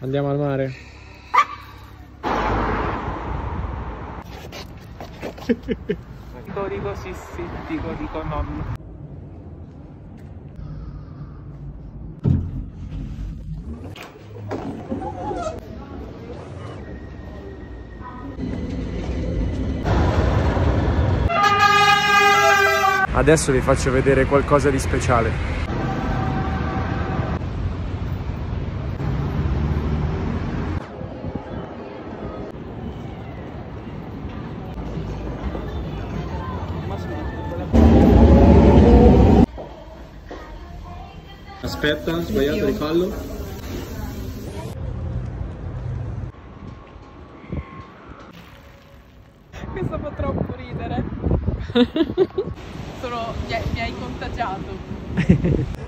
Andiamo al mare. Dico, dico sì, sì, dico, dico nonno. Adesso vi faccio vedere qualcosa di speciale. Aspetta, sbagliato, rifallo. Questo fa troppo ridere. Sono, mi hai- mi hai contagiato.